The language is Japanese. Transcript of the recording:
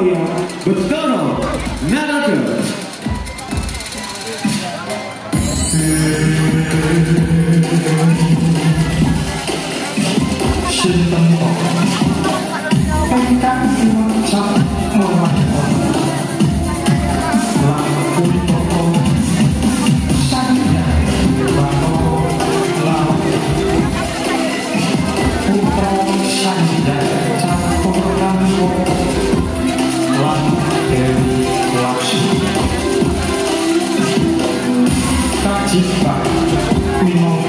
うよぶつかろう長く。sit back. Know